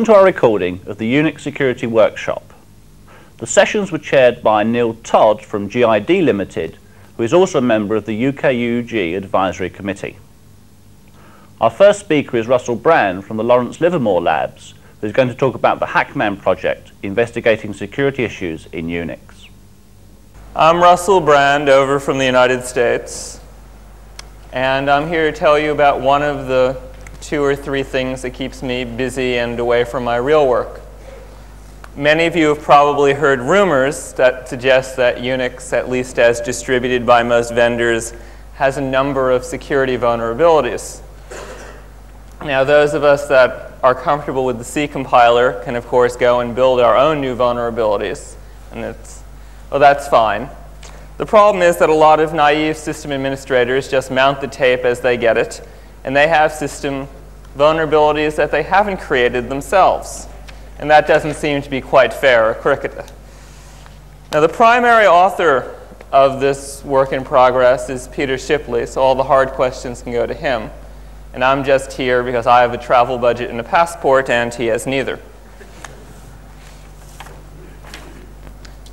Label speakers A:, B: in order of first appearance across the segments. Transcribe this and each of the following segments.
A: Welcome to our recording of the Unix Security Workshop. The sessions were chaired by Neil Todd from GID Limited, who is also a member of the UKUG Advisory Committee. Our first speaker is Russell Brand from the Lawrence Livermore Labs, who is going to talk about the Hackman project investigating security issues in Unix.
B: I'm Russell Brand over from the United States, and I'm here to tell you about one of the two or three things that keeps me busy and away from my real work. Many of you have probably heard rumors that suggest that Unix, at least as distributed by most vendors, has a number of security vulnerabilities. Now, those of us that are comfortable with the C compiler can, of course, go and build our own new vulnerabilities. And it's well, that's fine. The problem is that a lot of naive system administrators just mount the tape as they get it, and they have system vulnerabilities that they haven't created themselves. And that doesn't seem to be quite fair or cricket. Now, the primary author of this work in progress is Peter Shipley, so all the hard questions can go to him. And I'm just here because I have a travel budget and a passport, and he has neither.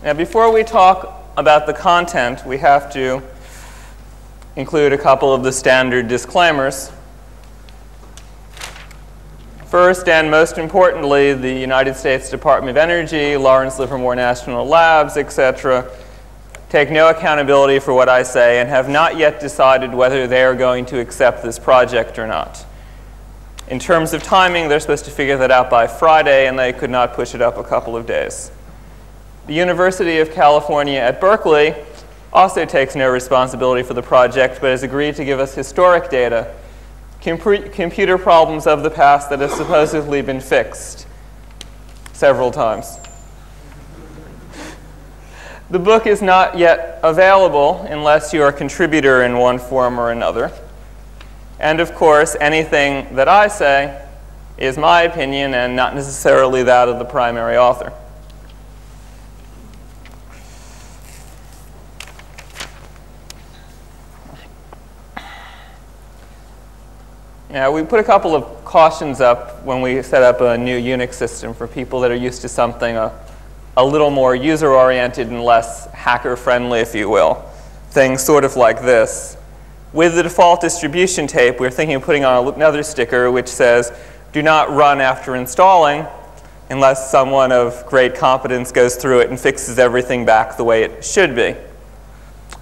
B: Now, before we talk about the content, we have to include a couple of the standard disclaimers. First and most importantly, the United States Department of Energy, Lawrence Livermore National Labs, etc., take no accountability for what I say and have not yet decided whether they are going to accept this project or not. In terms of timing, they're supposed to figure that out by Friday, and they could not push it up a couple of days. The University of California at Berkeley also takes no responsibility for the project, but has agreed to give us historic data, computer problems of the past that have supposedly been fixed several times. The book is not yet available unless you're a contributor in one form or another. And of course, anything that I say is my opinion and not necessarily that of the primary author. Yeah, we put a couple of cautions up when we set up a new Unix system for people that are used to something a, a little more user-oriented and less hacker-friendly, if you will. Things sort of like this. With the default distribution tape, we're thinking of putting on another sticker which says, do not run after installing unless someone of great competence goes through it and fixes everything back the way it should be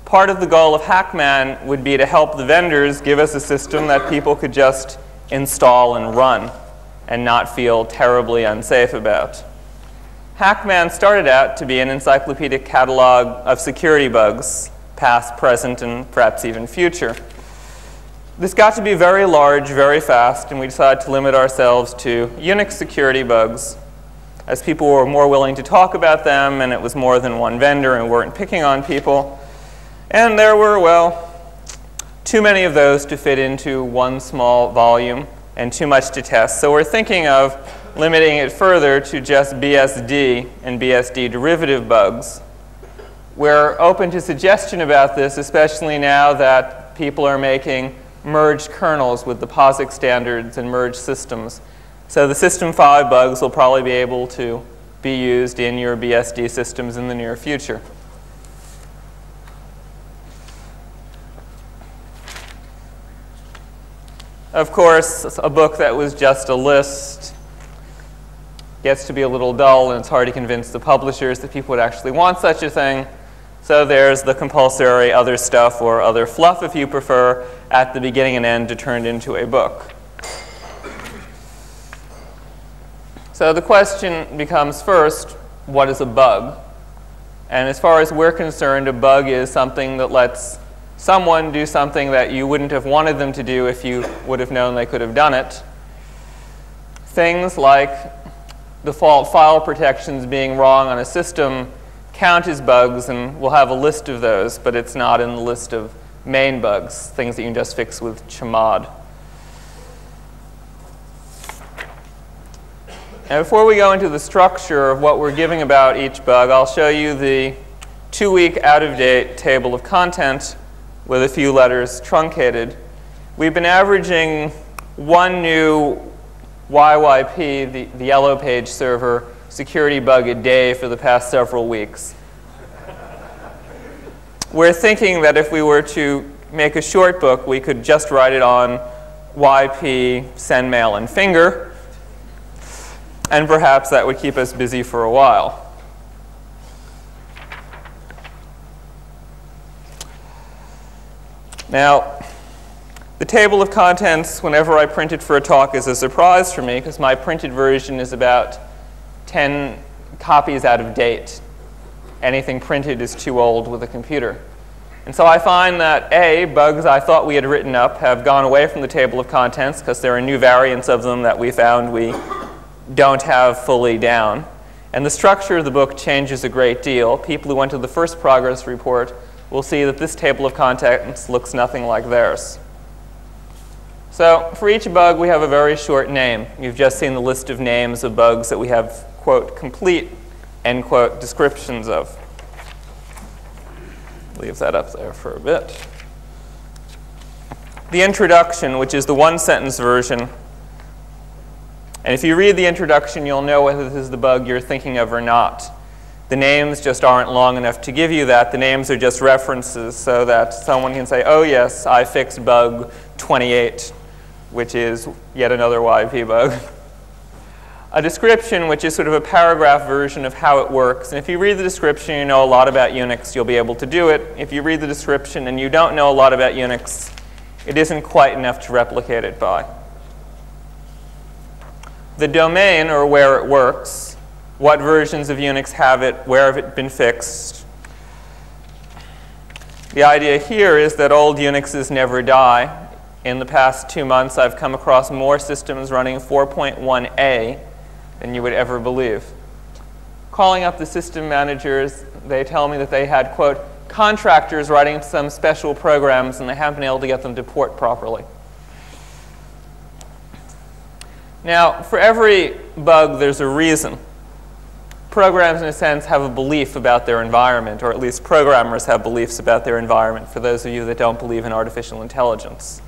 B: part of the goal of Hackman would be to help the vendors give us a system that people could just install and run and not feel terribly unsafe about. Hackman started out to be an encyclopedic catalog of security bugs, past, present, and perhaps even future. This got to be very large, very fast, and we decided to limit ourselves to Unix security bugs, as people were more willing to talk about them, and it was more than one vendor, and we weren't picking on people. And there were, well, too many of those to fit into one small volume and too much to test. So we're thinking of limiting it further to just BSD and BSD derivative bugs. We're open to suggestion about this, especially now that people are making merged kernels with the POSIX standards and merged systems. So the System 5 bugs will probably be able to be used in your BSD systems in the near future. Of course, a book that was just a list gets to be a little dull and it's hard to convince the publishers that people would actually want such a thing. So there's the compulsory other stuff or other fluff, if you prefer, at the beginning and end to turn it into a book. So the question becomes first, what is a bug? And as far as we're concerned, a bug is something that lets someone do something that you wouldn't have wanted them to do if you would have known they could have done it. Things like default file protections being wrong on a system count as bugs, and we'll have a list of those, but it's not in the list of main bugs, things that you can just fix with chmod. Now before we go into the structure of what we're giving about each bug, I'll show you the two-week out-of-date table of content with a few letters truncated. We've been averaging one new YYP, the, the yellow page server, security bug a day for the past several weeks. We're thinking that if we were to make a short book, we could just write it on YP, SendMail, and Finger, and perhaps that would keep us busy for a while. Now, the table of contents, whenever I print it for a talk, is a surprise for me because my printed version is about 10 copies out of date. Anything printed is too old with a computer. And so I find that A, bugs I thought we had written up have gone away from the table of contents because there are new variants of them that we found we don't have fully down. And the structure of the book changes a great deal. People who went to the first progress report we'll see that this table of contents looks nothing like theirs. So for each bug, we have a very short name. You've just seen the list of names of bugs that we have, quote, complete, end quote, descriptions of. Leave that up there for a bit. The introduction, which is the one-sentence version. And if you read the introduction, you'll know whether this is the bug you're thinking of or not. The names just aren't long enough to give you that. The names are just references so that someone can say, oh yes, I fixed bug 28, which is yet another YP bug. a description, which is sort of a paragraph version of how it works. And if you read the description, you know a lot about Unix, you'll be able to do it. If you read the description and you don't know a lot about Unix, it isn't quite enough to replicate it by. The domain, or where it works, what versions of Unix have it, where have it been fixed. The idea here is that old Unixes never die. In the past two months, I've come across more systems running 4.1a than you would ever believe. Calling up the system managers, they tell me that they had, quote, contractors writing some special programs and they haven't been able to get them to port properly. Now, for every bug, there's a reason programs, in a sense, have a belief about their environment, or at least programmers have beliefs about their environment, for those of you that don't believe in artificial intelligence.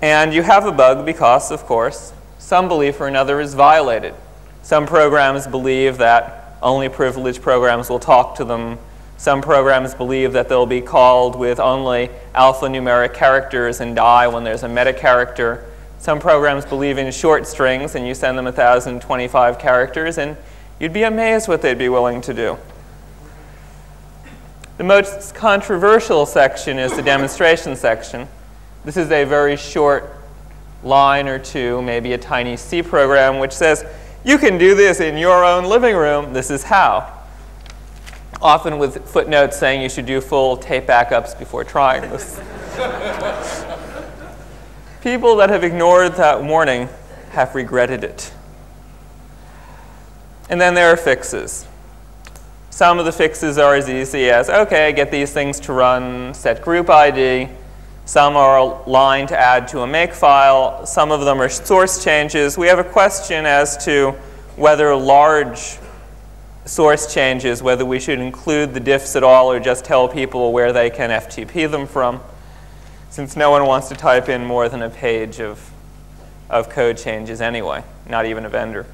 B: And you have a bug because, of course, some belief or another is violated. Some programs believe that only privileged programs will talk to them. Some programs believe that they'll be called with only alphanumeric characters and die when there's a meta character. Some programs believe in short strings, and you send them 1,025 characters, and you'd be amazed what they'd be willing to do. The most controversial section is the demonstration section. This is a very short line or two, maybe a tiny C program, which says, you can do this in your own living room. This is how. Often with footnotes saying you should do full tape backups before trying this. People that have ignored that warning have regretted it. And then there are fixes. Some of the fixes are as easy as, okay, get these things to run, set group ID. Some are a line to add to a makefile. Some of them are source changes. We have a question as to whether large source changes, whether we should include the diffs at all or just tell people where they can FTP them from since no one wants to type in more than a page of, of code changes anyway, not even a vendor.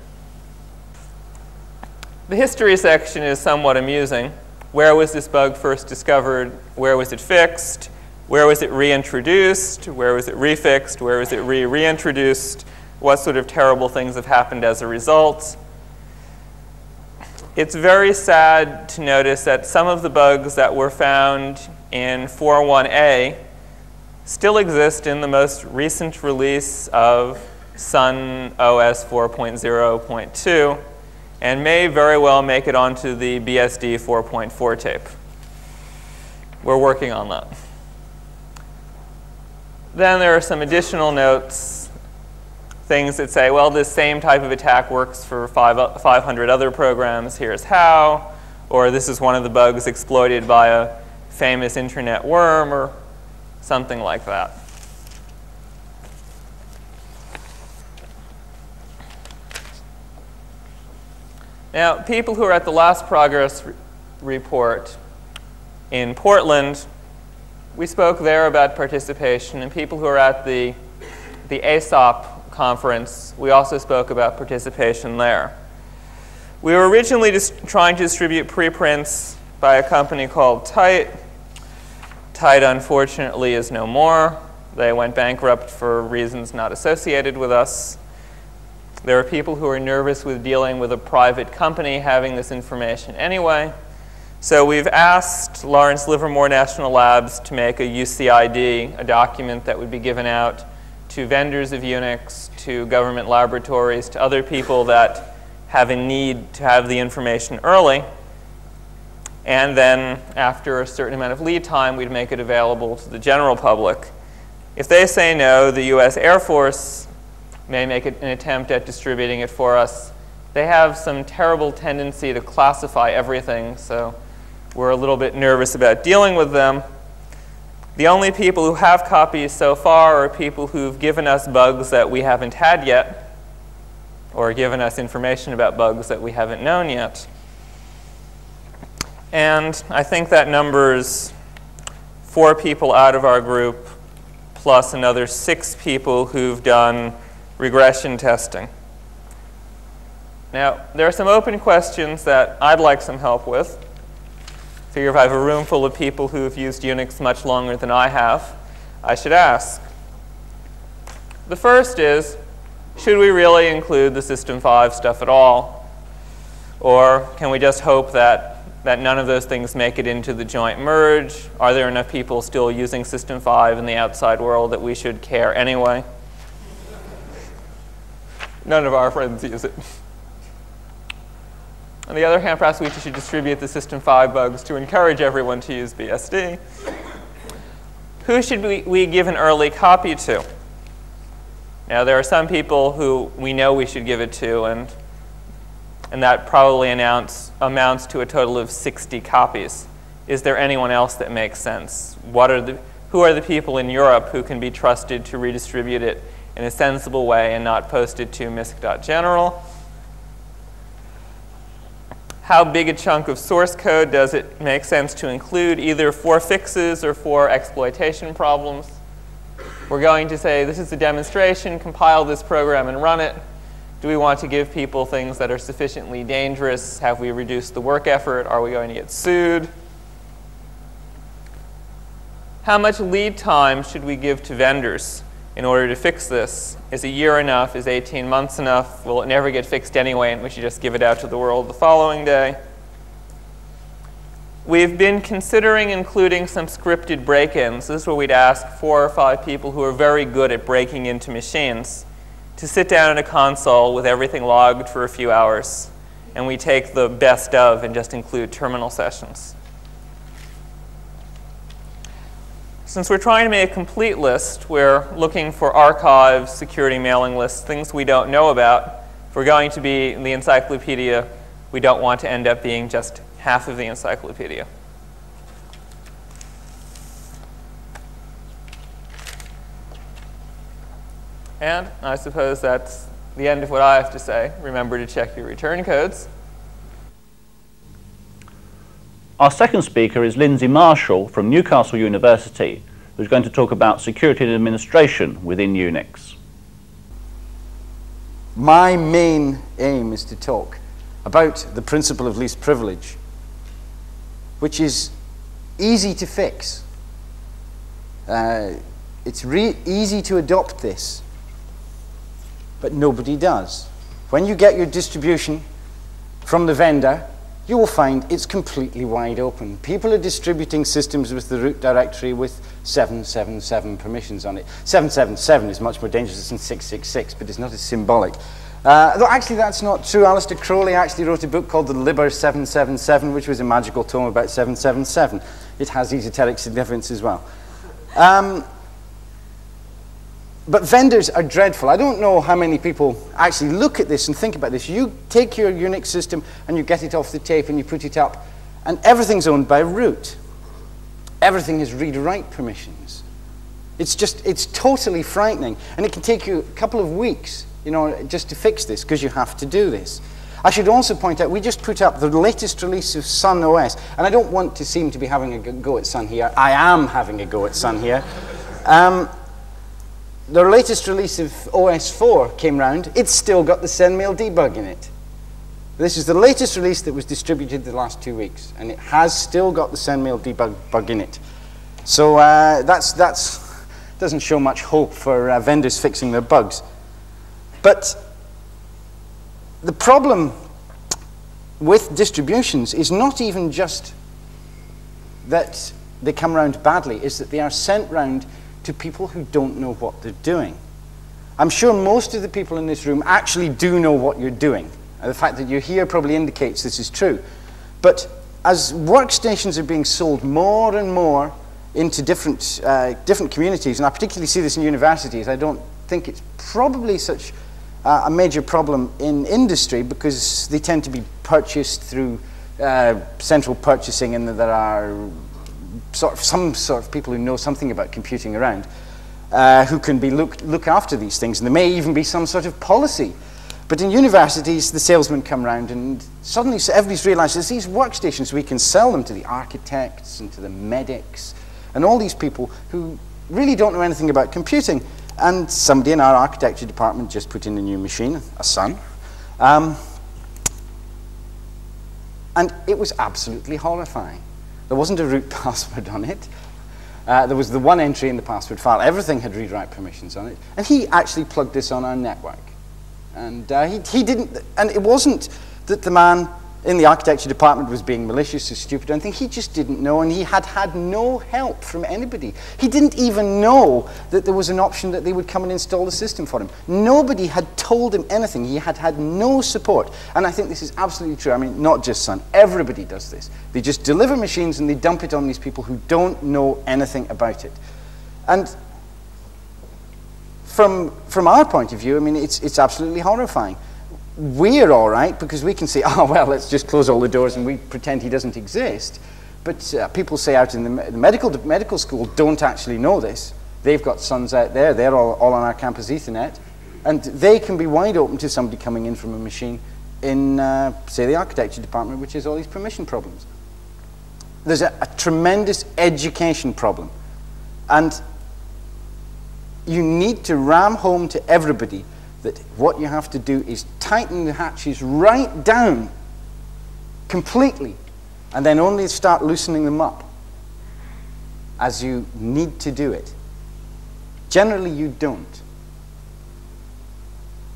B: The history section is somewhat amusing. Where was this bug first discovered? Where was it fixed? Where was it reintroduced? Where was it refixed? Where was it re-reintroduced? What sort of terrible things have happened as a result? It's very sad to notice that some of the bugs that were found in 4.1a still exist in the most recent release of Sun OS 4.0.2 and may very well make it onto the BSD 4.4 tape. We're working on that. Then there are some additional notes, things that say, well, this same type of attack works for five, 500 other programs, here's how, or this is one of the bugs exploited by a famous internet worm, or something like that. Now, people who are at the last progress re report in Portland, we spoke there about participation, and people who are at the, the ASOP conference, we also spoke about participation there. We were originally just trying to distribute preprints by a company called Tite. Tite, unfortunately, is no more. They went bankrupt for reasons not associated with us. There are people who are nervous with dealing with a private company having this information anyway. So we've asked Lawrence Livermore National Labs to make a UCID, a document that would be given out to vendors of Unix, to government laboratories, to other people that have a need to have the information early. And then after a certain amount of lead time, we'd make it available to the general public. If they say no, the US Air Force may make an attempt at distributing it for us. They have some terrible tendency to classify everything, so we're a little bit nervous about dealing with them. The only people who have copies so far are people who've given us bugs that we haven't had yet, or given us information about bugs that we haven't known yet. And I think that number's four people out of our group, plus another six people who've done regression testing. Now, there are some open questions that I'd like some help with figure if I have a room full of people who have used Unix much longer than I have, I should ask. The first is, should we really include the System 5 stuff at all? Or can we just hope that, that none of those things make it into the joint merge? Are there enough people still using System 5 in the outside world that we should care anyway? None of our friends use it. On the other hand, perhaps we should distribute the System 5 bugs to encourage everyone to use BSD. Who should we, we give an early copy to? Now, there are some people who we know we should give it to, and, and that probably announce, amounts to a total of 60 copies. Is there anyone else that makes sense? What are the, who are the people in Europe who can be trusted to redistribute it in a sensible way and not post it to misc.general? how big a chunk of source code does it make sense to include, either for fixes or for exploitation problems. We're going to say, this is a demonstration, compile this program and run it. Do we want to give people things that are sufficiently dangerous? Have we reduced the work effort? Are we going to get sued? How much lead time should we give to vendors? in order to fix this. Is a year enough? Is 18 months enough? Will it never get fixed anyway and we should just give it out to the world the following day? We've been considering including some scripted break-ins. This is where we'd ask four or five people who are very good at breaking into machines to sit down at a console with everything logged for a few hours. And we take the best of and just include terminal sessions. Since we're trying to make a complete list, we're looking for archives, security mailing lists, things we don't know about. If we're going to be the encyclopedia, we don't want to end up being just half of the encyclopedia. And I suppose that's the end of what I have to say. Remember to check your return codes.
A: Our second speaker is Lindsay Marshall from Newcastle University, who's going to talk about security and administration within Unix.
C: My main aim is to talk about the principle of least privilege, which is easy to fix. Uh, it's easy to adopt this, but nobody does. When you get your distribution from the vendor, you will find it's completely wide open. People are distributing systems with the root directory with 777 permissions on it. 777 is much more dangerous than 666, but it's not as symbolic. Uh, though actually that's not true. Aleister Crowley actually wrote a book called The Liber 777, which was a magical tome about 777. It has esoteric significance as well. Um, but vendors are dreadful. I don't know how many people actually look at this and think about this. You take your Unix system and you get it off the tape and you put it up, and everything's owned by root. Everything has read-write permissions. It's just, it's totally frightening. And it can take you a couple of weeks, you know, just to fix this, because you have to do this. I should also point out, we just put up the latest release of Sun OS, and I don't want to seem to be having a go at Sun here. I am having a go at Sun here. Um, their latest release of OS4 came round, it's still got the sendmail debug in it. This is the latest release that was distributed the last two weeks, and it has still got the sendmail debug bug in it. So uh, that's, that's doesn't show much hope for uh, vendors fixing their bugs. But the problem with distributions is not even just that they come around badly, is that they are sent round to people who don't know what they're doing. I'm sure most of the people in this room actually do know what you're doing. And the fact that you're here probably indicates this is true. But as workstations are being sold more and more into different, uh, different communities, and I particularly see this in universities, I don't think it's probably such uh, a major problem in industry because they tend to be purchased through uh, central purchasing and there are sort of some sort of people who know something about computing around uh, who can be look, look after these things and there may even be some sort of policy but in universities, the salesmen come around and suddenly everybody's realized there's these workstations, we can sell them to the architects and to the medics and all these people who really don't know anything about computing. And somebody in our architecture department just put in a new machine, a Sun. Um, and it was absolutely horrifying. There wasn't a root password on it. Uh, there was the one entry in the password file. Everything had read-write permissions on it. And he actually plugged this on our network. And uh, he, he didn't, and it wasn't that the man in the architecture department was being malicious or stupid or anything. He just didn't know, and he had had no help from anybody. He didn't even know that there was an option that they would come and install the system for him. Nobody had told him anything. He had had no support. And I think this is absolutely true. I mean, not just Sun. Everybody does this. They just deliver machines and they dump it on these people who don't know anything about it. And from, from our point of view, I mean, it's, it's absolutely horrifying. We're all right because we can say, oh, well, let's just close all the doors and we pretend he doesn't exist. But uh, people say out in the, the medical, medical school don't actually know this. They've got Suns out there, they're all, all on our campus Ethernet, and they can be wide open to somebody coming in from a machine in, uh, say, the architecture department, which has all these permission problems. There's a, a tremendous education problem. And you need to ram home to everybody that what you have to do is tighten the hatches right down completely and then only start loosening them up as you need to do it. Generally, you don't.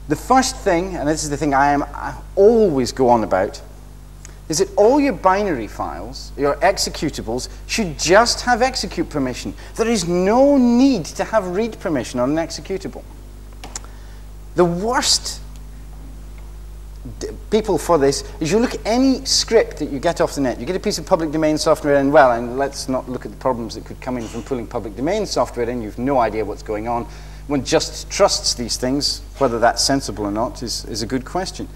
C: The first thing, and this is the thing I, am, I always go on about, is that all your binary files, your executables, should just have execute permission. There is no need to have read permission on an executable. The worst people for this is you look at any script that you get off the net, you get a piece of public domain software and well, and let's not look at the problems that could come in from pulling public domain software in, you've no idea what's going on. One just trusts these things, whether that's sensible or not is, is a good question.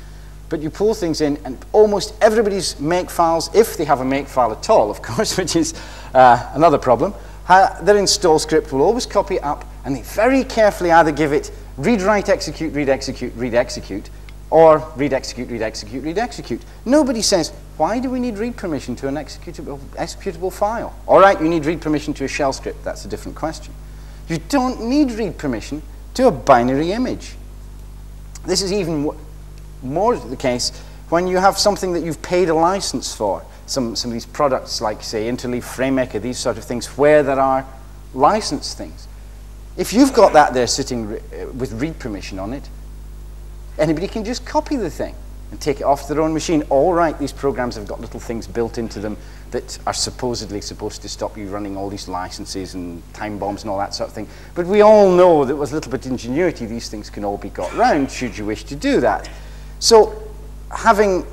C: But you pull things in, and almost everybody's make files, if they have a make file at all, of course, which is uh, another problem, their install script will always copy it up, and they very carefully either give it read, write, execute, read, execute, read, execute, or read, execute, read, execute, read, execute. Nobody says, why do we need read permission to an executable, executable file? All right, you need read permission to a shell script. That's a different question. You don't need read permission to a binary image. This is even more the case when you have something that you've paid a license for. Some, some of these products like, say, Interleaf, FrameMaker, these sort of things, where there are licensed things. If you've got that there sitting uh, with read permission on it, anybody can just copy the thing and take it off their own machine. All right, these programs have got little things built into them that are supposedly supposed to stop you running all these licenses and time bombs and all that sort of thing. But we all know that with a little bit of ingenuity, these things can all be got round should you wish to do that. So having,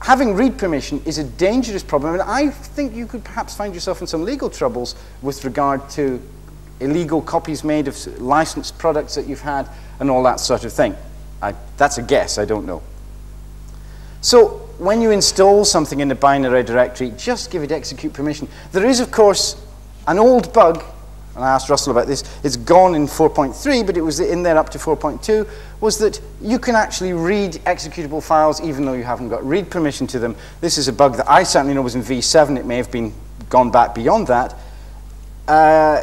C: having read permission is a dangerous problem. And I think you could perhaps find yourself in some legal troubles with regard to illegal copies made of licensed products that you've had and all that sort of thing. I, that's a guess, I don't know. So when you install something in the binary directory, just give it execute permission. There is, of course, an old bug and I asked Russell about this, it's gone in 4.3, but it was in there up to 4.2, was that you can actually read executable files even though you haven't got read permission to them. This is a bug that I certainly know was in V7. It may have been gone back beyond that. Uh,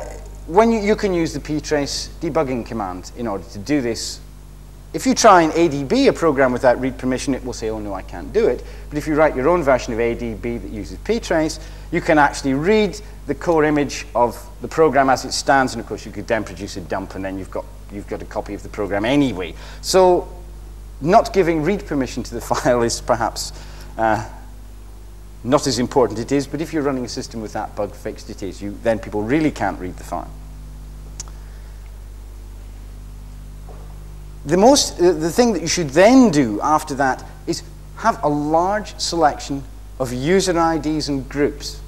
C: when you, you can use the ptrace debugging command in order to do this. If you try and ADB a program without read permission, it will say, oh no, I can't do it. But if you write your own version of ADB that uses ptrace, you can actually read the core image of the program as it stands, and of course you could then produce a dump, and then you've got, you've got a copy of the program anyway. So not giving read permission to the file is perhaps uh, not as important it is, but if you're running a system with that bug fixed, it is. You, then people really can't read the file. The, most, uh, the thing that you should then do after that is have a large selection of user IDs and groups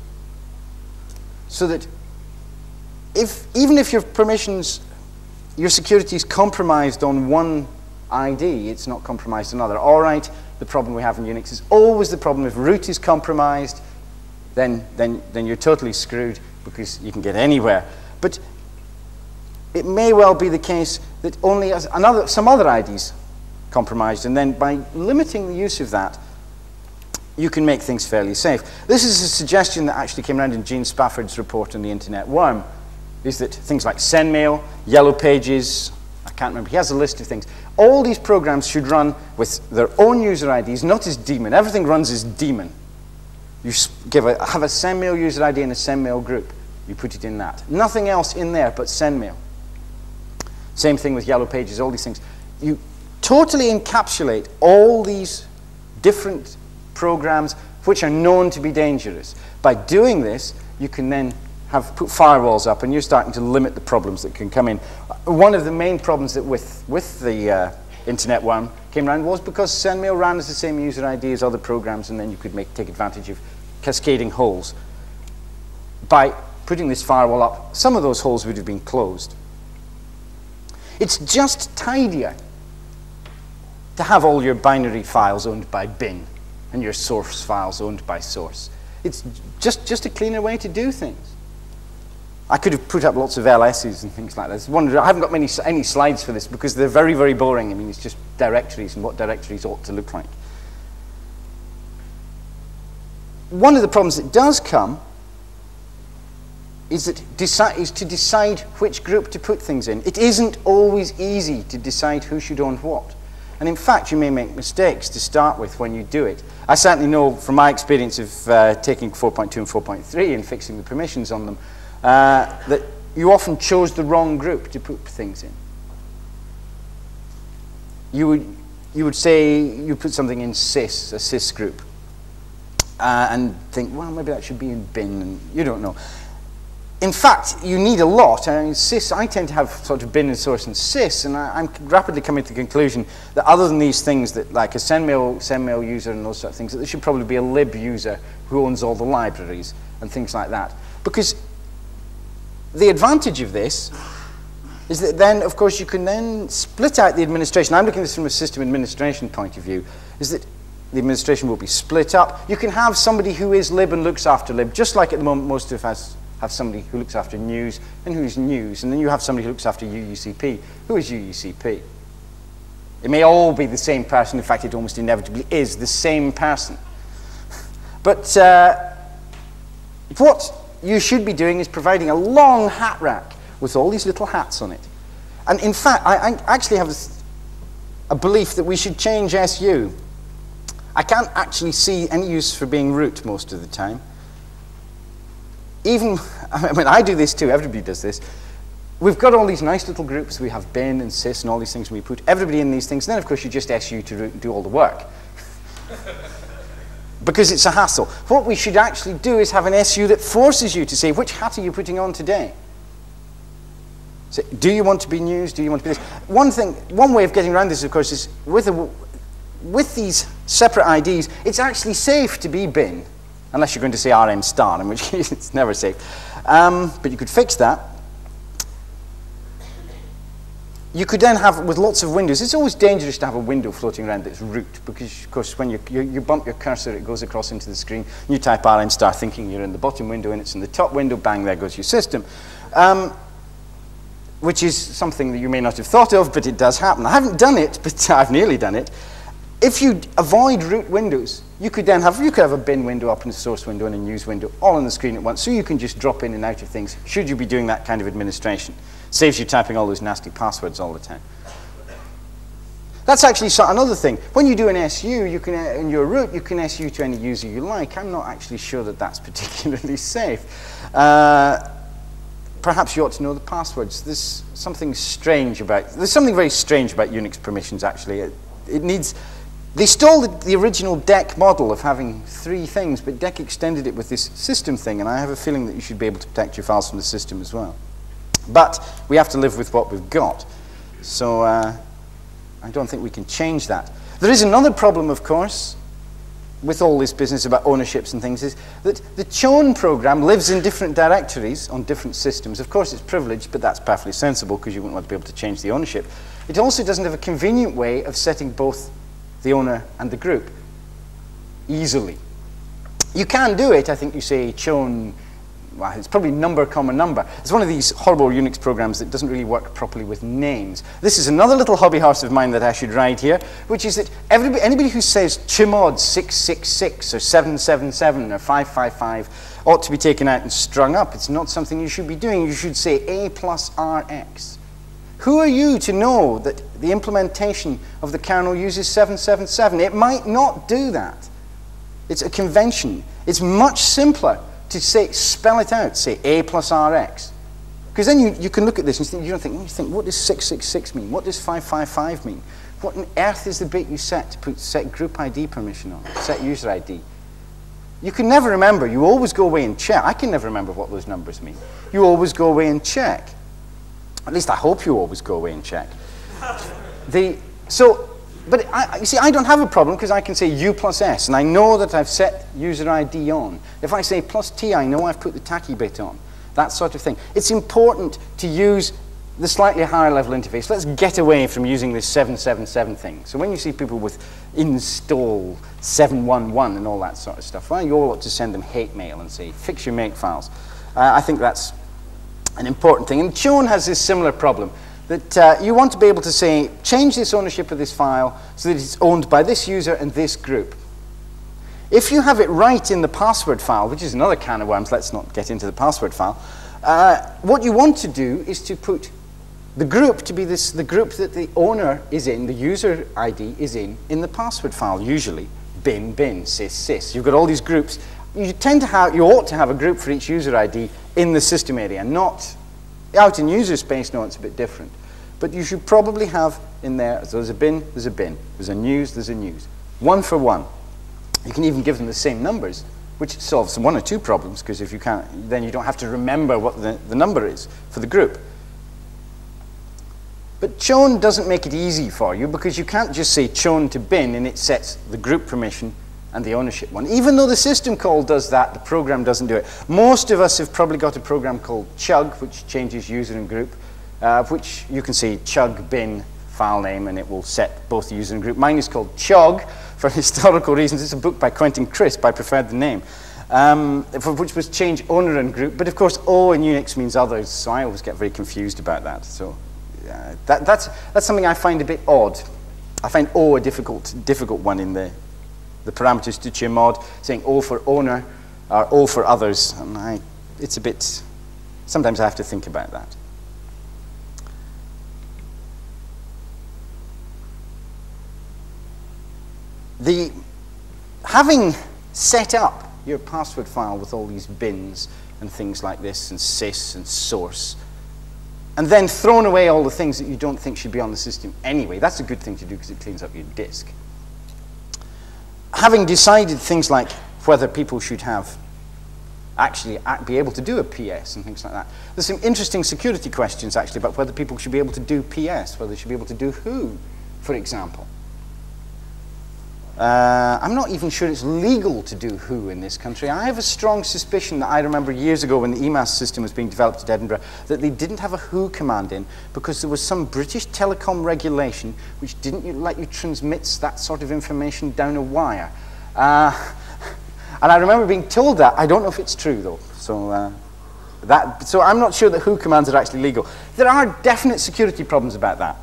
C: so that if, even if your permissions, your security is compromised on one ID, it's not compromised on another. All right, the problem we have in Unix is always the problem if root is compromised, then, then, then you're totally screwed because you can get anywhere. But it may well be the case that only another, some other IDs compromised, and then by limiting the use of that, you can make things fairly safe. This is a suggestion that actually came around in Gene Spafford's report on the Internet Worm, is that things like SendMail, Yellow Pages, I can't remember, he has a list of things, all these programs should run with their own user IDs, not as daemon. Everything runs as daemon. You give a, have a sendmail user ID and a sendmail group. You put it in that. Nothing else in there but sendmail. Same thing with Yellow Pages, all these things. You totally encapsulate all these different programs which are known to be dangerous. By doing this, you can then have put firewalls up and you're starting to limit the problems that can come in. One of the main problems that with, with the uh, internet one came around was because SendMail ran as the same user ID as other programs and then you could make, take advantage of cascading holes. By putting this firewall up, some of those holes would have been closed. It's just tidier to have all your binary files owned by bin and your source files owned by source. It's just, just a cleaner way to do things. I could have put up lots of LSs and things like that. I haven't got many, any slides for this because they're very, very boring. I mean, it's just directories and what directories ought to look like. One of the problems that does come is, decide, is to decide which group to put things in. It isn't always easy to decide who should own what. And in fact, you may make mistakes to start with when you do it. I certainly know from my experience of uh, taking 4.2 and 4.3 and fixing the permissions on them, uh, that you often chose the wrong group to put things in. You would, you would say you put something in sys, a sys group, uh, and think, well, maybe that should be in bin, and you don't know. In fact, you need a lot. I mean, sys, I tend to have sort of bin and source and sys, and I, am rapidly coming to the conclusion that other than these things, that like a sendmail, sendmail user and those sort of things, that there should probably be a lib user who owns all the libraries and things like that. Because the advantage of this is that then, of course, you can then split out the administration. I'm looking at this from a system administration point of view, is that the administration will be split up. You can have somebody who is lib and looks after lib, just like at the moment most of us have somebody who looks after news and who's news, and then you have somebody who looks after UUCP. Who is UUCP? It may all be the same person. In fact, it almost inevitably is the same person. But uh, what you should be doing is providing a long hat rack with all these little hats on it. And in fact, I, I actually have a, a belief that we should change SU. I can't actually see any use for being root most of the time. Even, I mean, I do this too, everybody does this. We've got all these nice little groups. We have bin and sys and all these things. We put everybody in these things. And then, of course, you just SU to do all the work because it's a hassle. What we should actually do is have an SU that forces you to say, which hat are you putting on today? So, do you want to be news? Do you want to be this? One thing, one way of getting around this, of course, is with, a, with these separate IDs, it's actually safe to be bin, unless you're going to say RM star, in which case it's never safe. Um, but you could fix that. You could then have, with lots of windows, it's always dangerous to have a window floating around that's root, because, of course, when you, you, you bump your cursor, it goes across into the screen. You type RM star thinking you're in the bottom window, and it's in the top window, bang, there goes your system. Um, which is something that you may not have thought of, but it does happen. I haven't done it, but I've nearly done it. If you avoid root windows, you could then have, you could have a bin window up and a source window and a news window all on the screen at once, so you can just drop in and out of things, should you be doing that kind of administration. Saves you typing all those nasty passwords all the time. That's actually another thing. When you do an SU, you can, uh, in your root, you can SU to any user you like. I'm not actually sure that that's particularly safe. Uh, perhaps you ought to know the passwords. There's something strange about, there's something very strange about Unix permissions, actually. It, it needs, they stole the, the, original DEC model of having three things, but DEC extended it with this system thing, and I have a feeling that you should be able to protect your files from the system as well. But we have to live with what we've got. So uh, I don't think we can change that. There is another problem, of course, with all this business about ownerships and things, is that the chown program lives in different directories on different systems. Of course, it's privileged, but that's perfectly sensible because you wouldn't want to be able to change the ownership. It also doesn't have a convenient way of setting both the owner and the group easily. You can do it, I think you say chown, well, it's probably number comma number. It's one of these horrible Unix programs that doesn't really work properly with names. This is another little hobby horse of mine that I should ride here, which is that everybody, anybody who says chmod 666 or 777 or 555 ought to be taken out and strung up. It's not something you should be doing. You should say A plus RX. Who are you to know that the implementation of the kernel uses 777? It might not do that. It's a convention. It's much simpler to say, spell it out, say A plus RX. Because then you, you can look at this and think, you don't think, you think, what does 666 mean? What does 555 mean? What on earth is the bit you set to put set group ID permission on, set user ID? You can never remember. You always go away and check. I can never remember what those numbers mean. You always go away and check. At least I hope you always go away and check. the, so, but I, you see, I don't have a problem because I can say U plus S, and I know that I've set user ID on. If I say plus T, I know I've put the sticky bit on. That sort of thing. It's important to use the slightly higher level interface. Let's get away from using this 777 thing. So when you see people with install 711 and all that sort of stuff, well, you all ought to send them hate mail and say, fix your make files. Uh, I think that's an important thing. And chown has this similar problem that uh, you want to be able to say, change this ownership of this file so that it's owned by this user and this group. If you have it right in the password file, which is another can of worms, let's not get into the password file, uh, what you want to do is to put the group to be this, the group that the owner is in, the user ID is in, in the password file, usually bin, bin, sys, sys. You've got all these groups. You tend to have, you ought to have a group for each user ID in the system area, not out in user space, no, it's a bit different. But you should probably have in there, so there's a bin, there's a bin. There's a news, there's a news. One for one. You can even give them the same numbers, which solves one or two problems, because if you can't, then you don't have to remember what the, the number is for the group. But chown doesn't make it easy for you, because you can't just say chown to bin and it sets the group permission and the ownership one. Even though the system call does that, the program doesn't do it. Most of us have probably got a program called chug, which changes user and group, uh, which you can see chug bin file name, and it will set both the user and group. Mine is called chog for historical reasons. It's a book by Quentin Crisp. I preferred the name. Um, which was change owner and group. But of course, O in Unix means others, so I always get very confused about that. So uh, that, that's, that's something I find a bit odd. I find O a difficult, difficult one in the, the parameters to chmod, saying O for owner or O for others. And I, it's a bit, sometimes I have to think about that. The, having set up your password file with all these bins and things like this, and sys and source, and then thrown away all the things that you don't think should be on the system anyway, that's a good thing to do because it cleans up your disk having decided things like whether people should have actually be able to do a PS and things like that. There's some interesting security questions actually about whether people should be able to do PS, whether they should be able to do who, for example. Uh, I'm not even sure it's legal to do who in this country. I have a strong suspicion that I remember years ago when the EMAS system was being developed at Edinburgh that they didn't have a who command in because there was some British telecom regulation which didn't let you transmit that sort of information down a wire. Uh, and I remember being told that. I don't know if it's true though. So, uh, that, so I'm not sure that who commands are actually legal. There are definite security problems about that.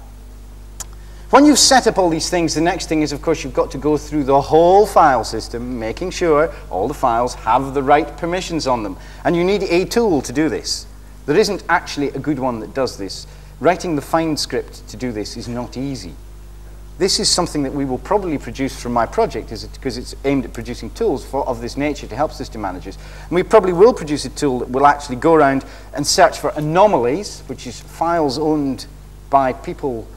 C: When you've set up all these things, the next thing is, of course, you've got to go through the whole file system, making sure all the files have the right permissions on them. And you need a tool to do this. There isn't actually a good one that does this. Writing the find script to do this is not easy. This is something that we will probably produce from my project because it's aimed at producing tools for, of this nature to help system managers. And we probably will produce a tool that will actually go around and search for anomalies, which is files owned by people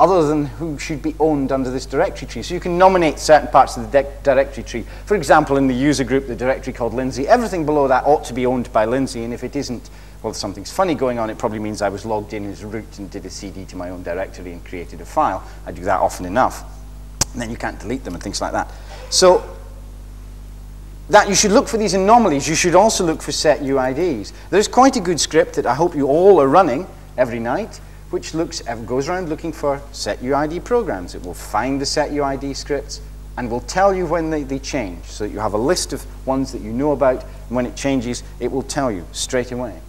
C: other than who should be owned under this directory tree. So you can nominate certain parts of the directory tree. For example, in the user group, the directory called Lindsay, everything below that ought to be owned by Lindsay, and if it isn't, well, something's funny going on, it probably means I was logged in as root and did a CD to my own directory and created a file. I do that often enough. And then you can't delete them and things like that. So that you should look for these anomalies. You should also look for set UIDs. There's quite a good script that I hope you all are running every night which looks, goes around looking for set UID programs. It will find the set UID scripts and will tell you when they, they change. So that you have a list of ones that you know about, and when it changes, it will tell you straight away.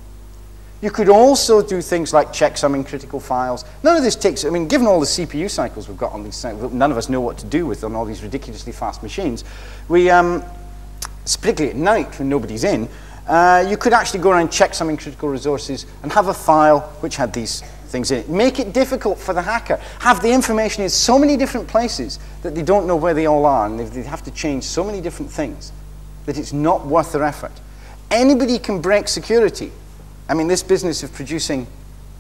C: You could also do things like checksumming critical files. None of this takes, I mean, given all the CPU cycles we've got on these, none of us know what to do with on all these ridiculously fast machines. We, um, particularly at night when nobody's in, uh, you could actually go around checksumming critical resources and have a file which had these things in it. Make it difficult for the hacker. Have the information in so many different places that they don't know where they all are, and they have to change so many different things that it's not worth their effort. Anybody can break security. I mean, this business of producing,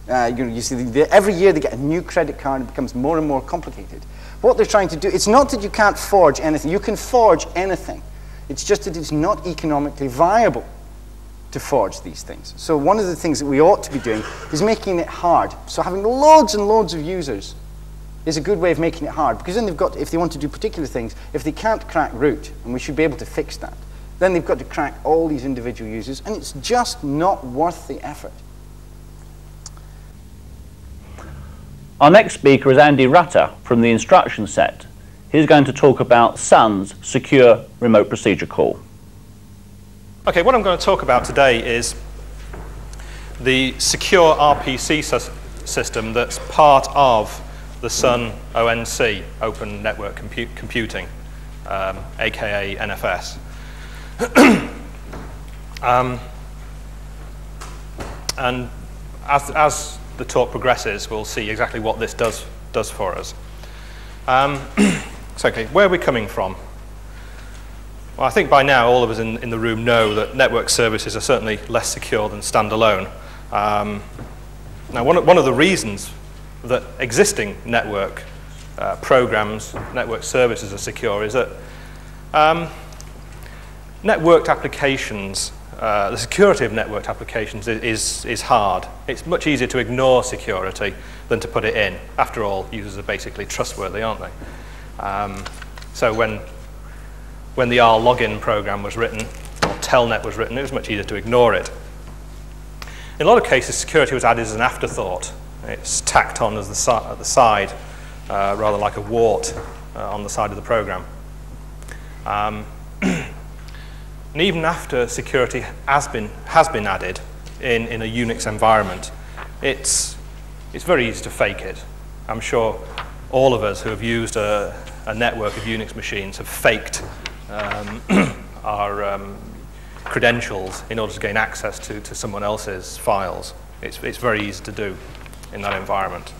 C: uh, you, know, you see, the, every year they get a new credit card, and it becomes more and more complicated. What they're trying to do, it's not that you can't forge anything. You can forge anything. It's just that it's not economically viable to forge these things. So one of the things that we ought to be doing is making it hard. So having loads and loads of users is a good way of making it hard because then they've got, if they want to do particular things, if they can't crack root, and we should be able to fix that, then they've got to crack all these individual users, and it's just not worth the effort.
A: Our next speaker is Andy Rutter from the instruction set. He's going to talk about SUN's secure remote procedure call.
D: Okay, what I'm going to talk about today is the secure RPC system that's part of the Sun ONC, Open Network Compu Computing, um, aka NFS. um, and as, as the talk progresses, we'll see exactly what this does, does for us. Um, so, okay, where are we coming from? Well, I think by now all of us in, in the room know that network services are certainly less secure than standalone. Um, now, one of, one of the reasons that existing network uh, programs, network services are secure is that um, networked applications, uh, the security of networked applications is, is, is hard. It's much easier to ignore security than to put it in. After all, users are basically trustworthy, aren't they? Um, so when when the R login program was written, or Telnet was written, it was much easier to ignore it. In a lot of cases, security was added as an afterthought. It's tacked on as the at the side, uh, rather like a wart uh, on the side of the program. Um, and even after security has been, has been added in, in a Unix environment, it's, it's very easy to fake it. I'm sure all of us who have used a, a network of Unix machines have faked our um, credentials in order to gain access to, to someone else's files. It's, it's very easy to do in that environment.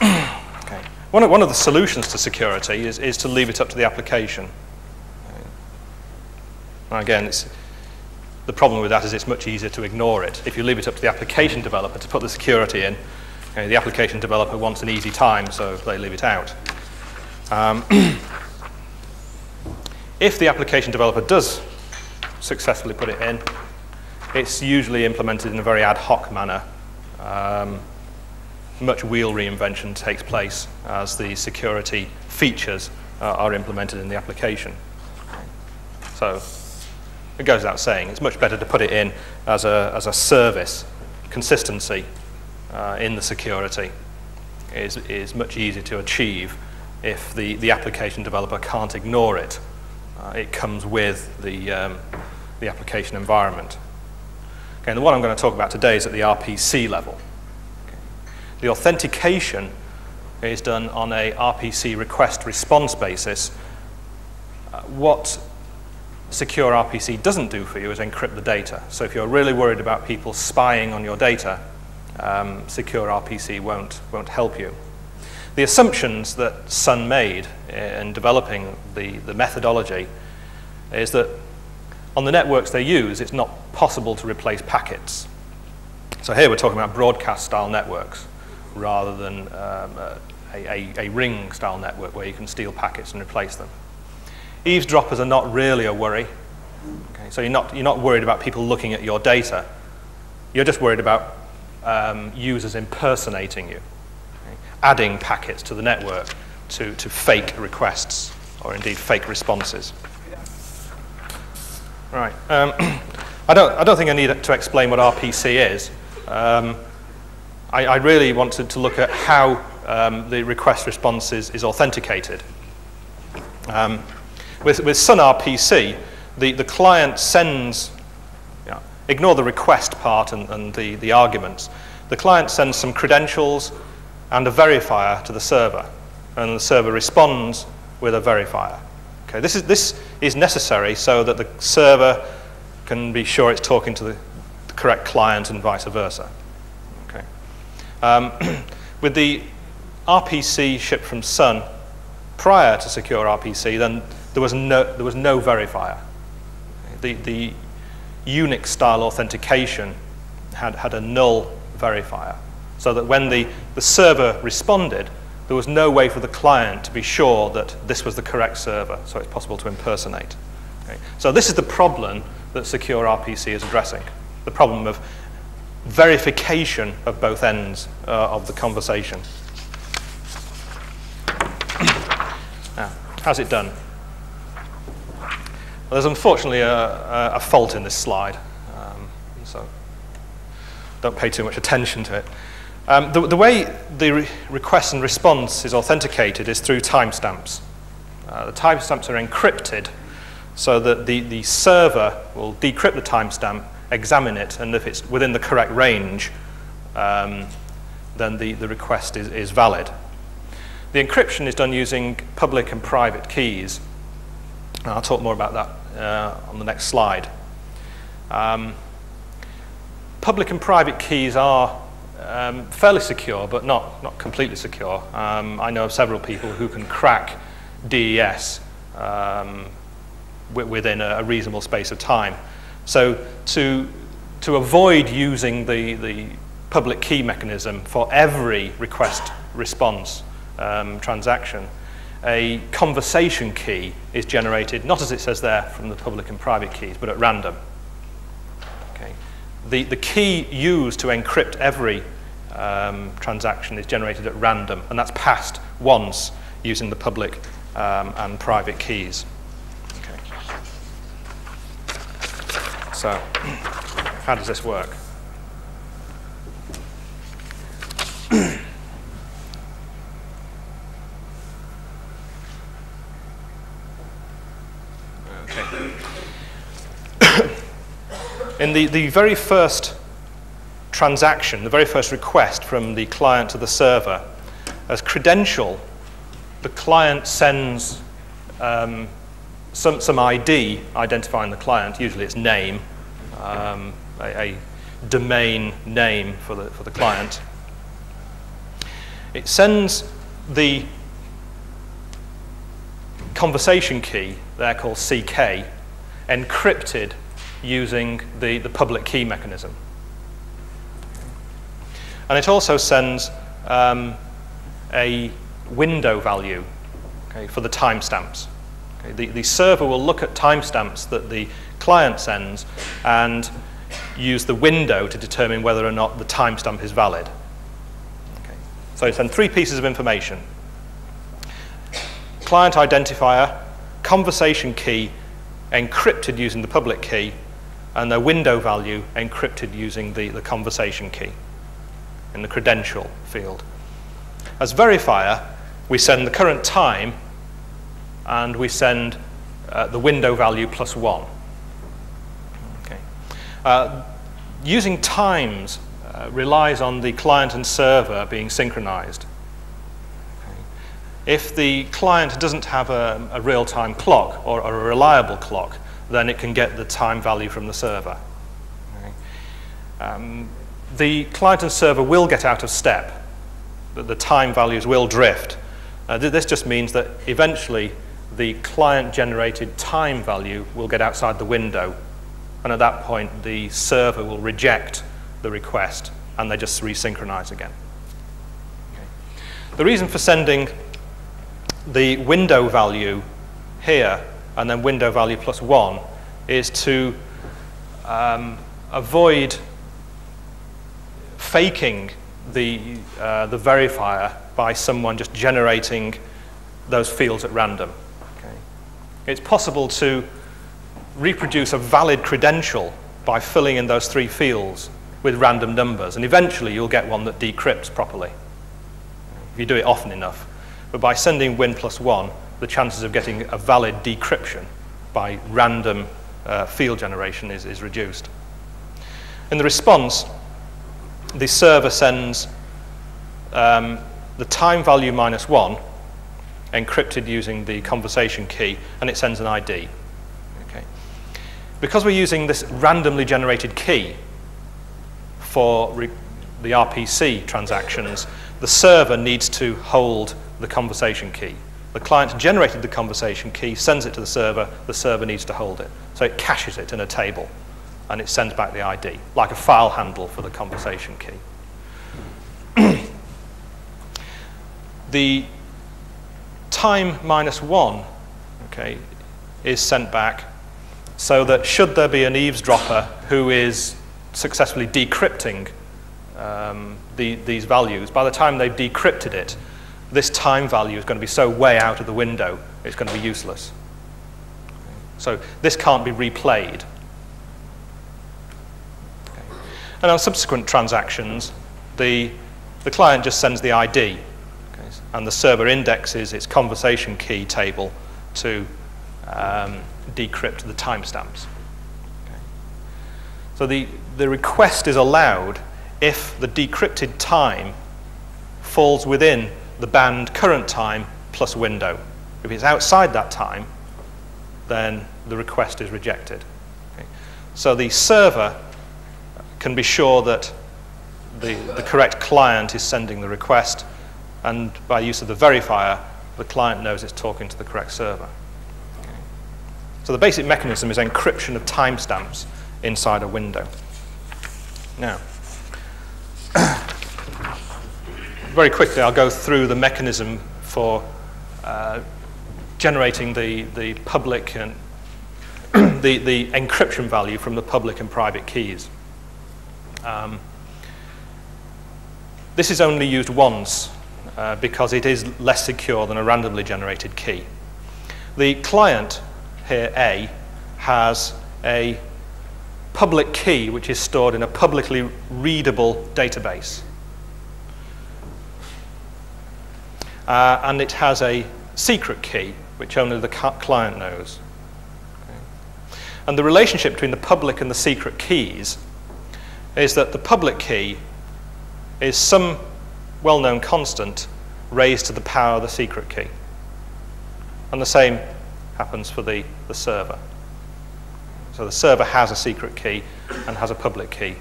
D: okay. one, of, one of the solutions to security is, is to leave it up to the application. Again, it's, the problem with that is it's much easier to ignore it. If you leave it up to the application developer to put the security in, the application developer wants an easy time, so they leave it out. Um, if the application developer does successfully put it in, it's usually implemented in a very ad hoc manner. Um, much wheel reinvention takes place as the security features uh, are implemented in the application. So it goes without saying, it's much better to put it in as a, as a service. Consistency uh, in the security is, is much easier to achieve if the, the application developer can't ignore it. Uh, it comes with the, um, the application environment. Okay, and the one I'm going to talk about today is at the RPC level. Okay. the authentication is done on a RPC request response basis. Uh, what secure RPC doesn't do for you is encrypt the data. So if you're really worried about people spying on your data, um, secure RPC won't, won't help you. The assumptions that Sun made in developing the, the methodology is that on the networks they use, it's not possible to replace packets. So here we're talking about broadcast style networks rather than um, a, a, a ring style network where you can steal packets and replace them. Eavesdroppers are not really a worry. Okay, so you're not, you're not worried about people looking at your data. You're just worried about um, users impersonating you, adding packets to the network to, to fake requests or indeed fake responses. Right. Um, I, don't, I don't think I need to explain what RPC is. Um, I, I, really wanted to look at how um, the request response is, is authenticated. Um, with, with SunRPC, the, the client sends, you know, ignore the request part and, and the, the arguments. The client sends some credentials and a verifier to the server, and the server responds with a verifier. Okay, this, is, this is necessary so that the server can be sure it's talking to the, the correct client and vice versa. Okay. Um, with the RPC shipped from Sun prior to secure RPC, then there was no, there was no verifier. The, the Unix style authentication had, had a null verifier, so that when the, the server responded, there was no way for the client to be sure that this was the correct server, so it's possible to impersonate. Okay. So this is the problem that Secure RPC is addressing, the problem of verification of both ends uh, of the conversation. now, how's it done? Well, there's unfortunately a, a, fault in this slide, um, so don't pay too much attention to it. Um, the, the, way the re request and response is authenticated is through timestamps. Uh, the timestamps are encrypted so that the, the server will decrypt the timestamp, examine it, and if it's within the correct range, um, then the, the request is, is valid. The encryption is done using public and private keys. I'll talk more about that uh, on the next slide. Um, public and private keys are um, fairly secure, but not, not completely secure. Um, I know of several people who can crack DES um, within a, a, reasonable space of time. So to, to avoid using the, the public key mechanism for every request response um, transaction, a conversation key is generated, not as it says there from the public and private keys, but at random. The, the key used to encrypt every um, transaction is generated at random, and that's passed once using the public um, and private keys. Okay. So, how does this work? In the, the very first transaction, the very first request from the client to the server, as credential, the client sends um, some, some ID identifying the client, usually it's name, um, a, a, domain name for the, for the client. It sends the conversation key, they're called CK, encrypted using the, the public key mechanism. And it also sends um, a window value okay, for the timestamps. Okay, the, the server will look at timestamps that the client sends and use the window to determine whether or not the timestamp is valid. Okay. So it sends three pieces of information. Client identifier, conversation key, encrypted using the public key, and the window value encrypted using the, the conversation key in the credential field. As verifier, we send the current time and we send uh, the window value plus one. Okay. Uh, using times uh, relies on the client and server being synchronized. If the client doesn't have a, a real-time clock or, or, a reliable clock, then it can get the time value from the server. Um, the client and server will get out of step. The, time values will drift. Uh, th this just means that eventually the client-generated time value will get outside the window, and at that point the server will reject the request, and they just resynchronize again. Okay. The reason for sending the window value here and then window value plus 1 is to um, avoid faking the, uh, the verifier by someone just generating those fields at random. Okay. It's possible to reproduce a valid credential by filling in those three fields with random numbers, and eventually you'll get one that decrypts properly, if you do it often enough. But by sending win plus one, the chances of getting a valid decryption by random uh, field generation is, is reduced. In the response, the server sends um, the time value minus one, encrypted using the conversation key, and it sends an ID. Okay. Because we're using this randomly generated key for the RPC transactions, the server needs to hold the conversation key. The client generated the conversation key, sends it to the server, the server needs to hold it. So it caches it in a table, and it sends back the ID, like a file handle for the conversation key. the time minus one okay, is sent back so that should there be an eavesdropper who is successfully decrypting um, the, these values, by the time they've decrypted it, this time value is going to be so way out of the window, it's going to be useless. So this can't be replayed. Okay. And on subsequent transactions, the, the client just sends the ID, okay, and the server indexes its conversation key table to um, decrypt the timestamps. Okay. So the, the request is allowed if the decrypted time falls within the band current time plus window. If it's outside that time, then the request is rejected. Okay. So the server can be sure that the, the correct client is sending the request, and by use of the verifier, the client knows it's talking to the correct server. Okay. So the basic mechanism is encryption of timestamps inside a window. Now, very quickly, I'll go through the mechanism for uh, generating the, the public and the, the encryption value from the public and private keys. Um, this is only used once uh, because it is less secure than a randomly generated key. The client here, A, has a public key which is stored in a publicly readable database. Uh, and it has a secret key which only the client knows. Okay. And the relationship between the public and the secret keys is that the public key is some well-known constant raised to the power of the secret key. And the same happens for the, the server. So the server has a secret key and has a public key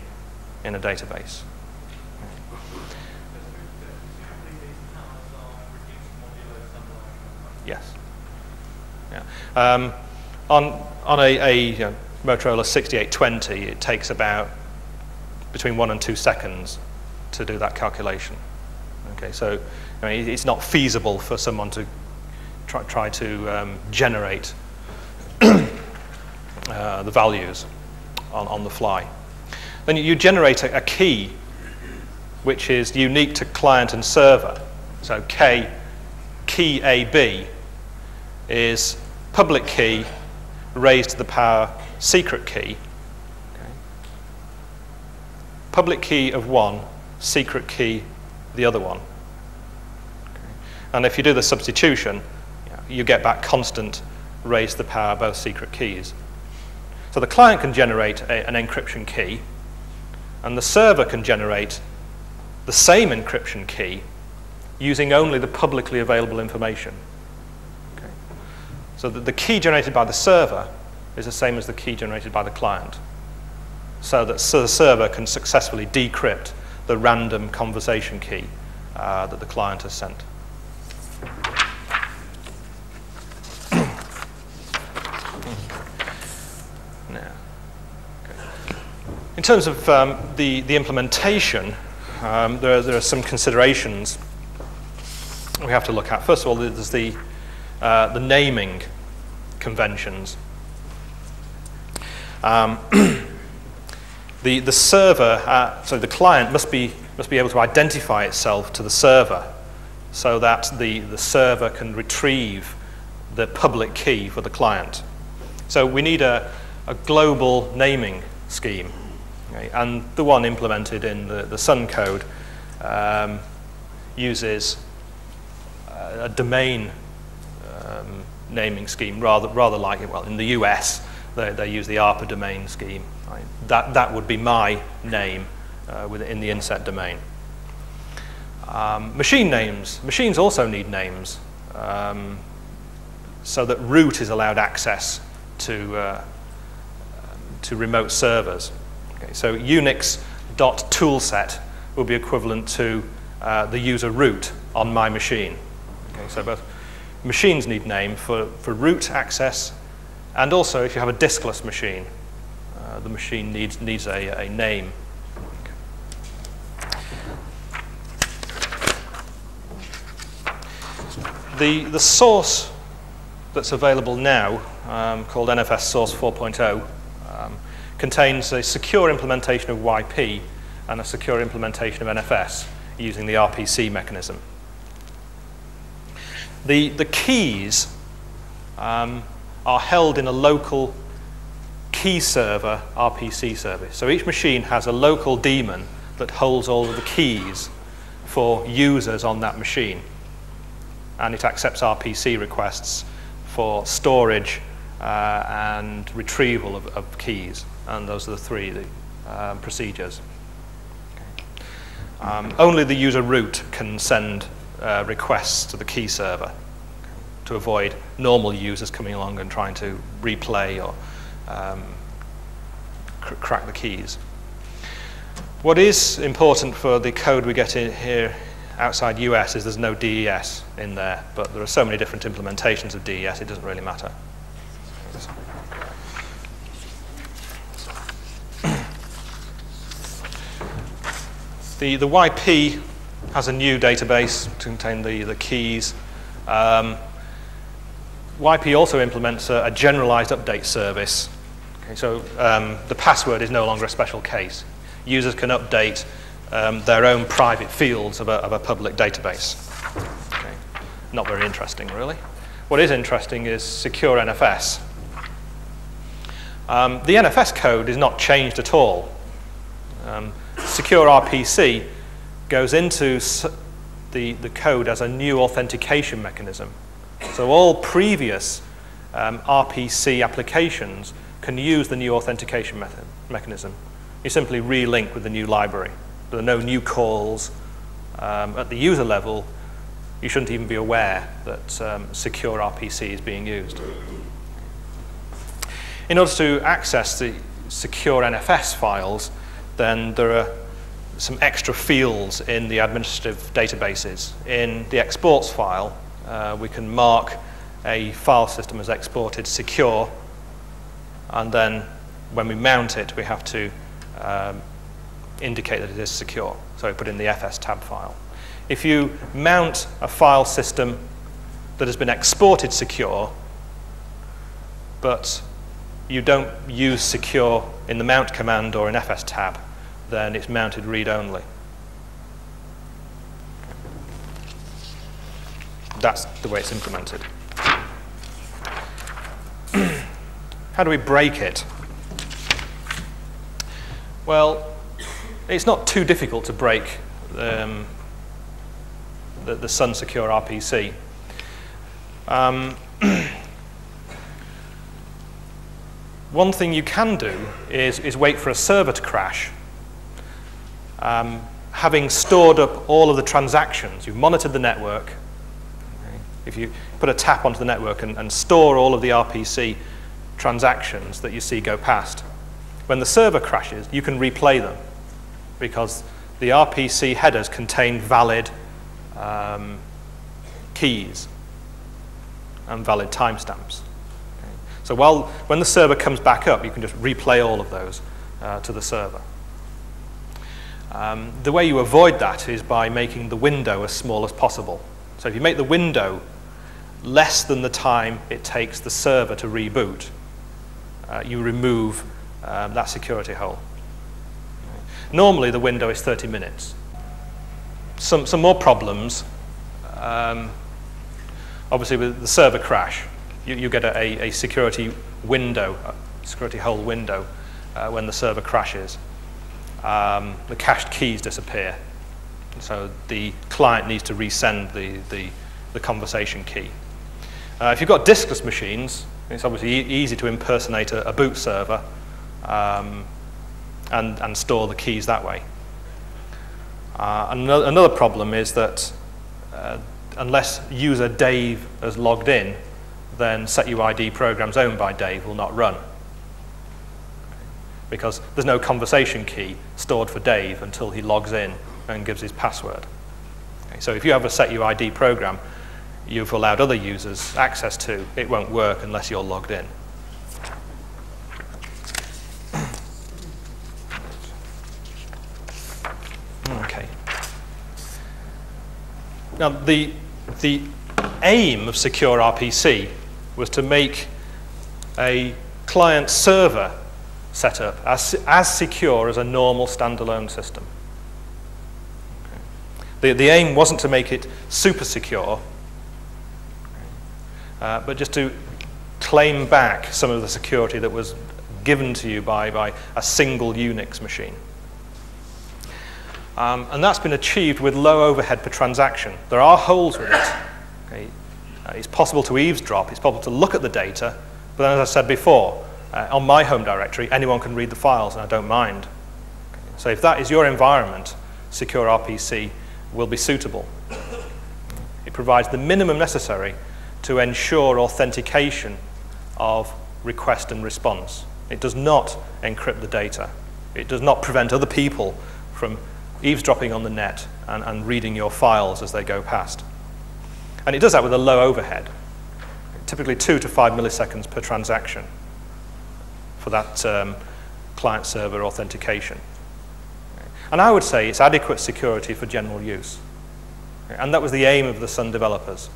D: in a database. Yes. Yeah. Um, on on a, a you know, Motorola 68020, it takes about between one and two seconds to do that calculation. Okay, so I mean, it's not feasible for someone to try, try to um, generate uh, the values on, on the fly. Then you generate a, a key which is unique to client and server. So K, key AB is public key raised to the power secret key. Okay. Public key of one, secret key the other one. Okay. And if you do the substitution, you get back constant raised to the power both secret keys. So the client can generate a, an encryption key, And the server can generate the same encryption key using only the publicly available information. So that the key generated by the server is the same as the key generated by the client. So that so the server can successfully decrypt the random conversation key uh, that the client has sent. now, okay. In terms of um, the, the implementation, um, there, there, are some considerations we have to look at. First of all, there's the, uh, the naming conventions. Um, the, the server, uh, so the client must be, must be able to identify itself to the server so that the, the server can retrieve the public key for the client. So we need a, a global naming scheme. Okay? And the one implemented in the, the Sun code um, uses a domain um, naming scheme rather, rather like, it well, in the US, they, they use the ARPA domain scheme. Right? That, that would be my name uh, within the inset domain. Um, machine names. Machines also need names um, so that root is allowed access to, uh, to remote servers. Okay, so Unix.toolset will be equivalent to uh, the user root on my machine. Okay, so both machines need name for, for root access, and also if you have a diskless machine, uh, the machine needs, needs a, a name. The, the source that's available now, um, called NFS Source 4.0, um, contains a secure implementation of YP and a secure implementation of NFS using the RPC mechanism. The, the keys um, are held in a local key server RPC service. So each machine has a local daemon that holds all of the keys for users on that machine. And it accepts RPC requests for storage uh, and retrieval of, of, keys. And those are the three the, um, procedures. Um, only the user root can send uh, requests to the key server to avoid normal users coming along and trying to replay or um, cr crack the keys. What is important for the code we get in here outside US is there's no DES in there, but there are so many different implementations of DES, it doesn't really matter. The, the YP has a new database to contain the, the keys. Um, YP also implements a, a generalized update service. Okay, so um, the password is no longer a special case. Users can update um, their own private fields of a, of a public database. Okay. Not very interesting, really. What is interesting is secure NFS. Um, the NFS code is not changed at all. Um, secure RPC goes into the, the code as a new authentication mechanism. So all previous um, RPC applications can use the new authentication method, mechanism. You simply relink with the new library. There are no new calls. Um, at the user level, you shouldn't even be aware that um, secure RPC is being used. In order to access the secure NFS files, then there are some extra fields in the administrative databases. In the exports file, uh, we can mark a file system as exported secure, and then when we mount it, we have to um, indicate that it is secure. So we put in the FS tab file. If you mount a file system that has been exported secure, but you don't use secure in the mount command or in FS tab, then it's mounted read-only. That's the way it's implemented. How do we break it? Well, it's not too difficult to break um, the, the Sun Secure RPC. Um, one thing you can do is, is wait for a server to crash um, having stored up all of the transactions, you've monitored the network. If you put a tap onto the network and, and store all of the RPC transactions that you see go past, when the server crashes, you can replay them because the RPC headers contain valid um, keys and valid timestamps. Okay. So while, when the server comes back up, you can just replay all of those uh, to the server. Um, the way you avoid that is by making the window as small as possible. So if you make the window less than the time it takes the server to reboot, uh, you remove um, that security hole. Normally the window is 30 minutes. Some, some more problems, um, obviously with the server crash, you, you get a, a security window, a security hole window uh, when the server crashes um, the cached keys disappear. So the client needs to resend the, the, the conversation key. Uh, if you've got diskless machines, it's obviously e easy to impersonate a, a boot server um, and, and store the keys that way. Uh, another, another problem is that uh, unless user Dave has logged in, then SetUID programs owned by Dave will not run because there's no conversation key stored for Dave until he logs in and gives his password. Okay, so if you have a set SetUID program you've allowed other users access to, it won't work unless you're logged in. Okay. Now, the, the aim of Secure RPC was to make a client server setup as, as secure as a normal standalone system. The, the aim wasn't to make it super secure, uh, but just to claim back some of the security that was given to you by, by a single Unix machine. Um, and that's been achieved with low overhead per transaction. There are holes with it. Okay. Uh, it's possible to eavesdrop, it's possible to look at the data, but then as I said before, uh, on my home directory, anyone can read the files and I don't mind. So if that is your environment, Secure RPC will be suitable. It provides the minimum necessary to ensure authentication of request and response. It does not encrypt the data. It does not prevent other people from eavesdropping on the net and, and reading your files as they go past. And it does that with a low overhead, typically two to five milliseconds per transaction for that um, client server authentication. And I would say it's adequate security for general use. And that was the aim of the Sun developers.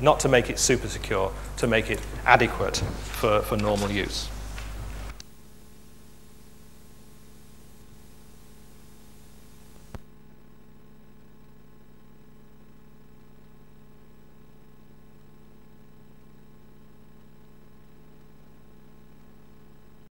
D: Not to make it super secure, to make it adequate for, for normal use.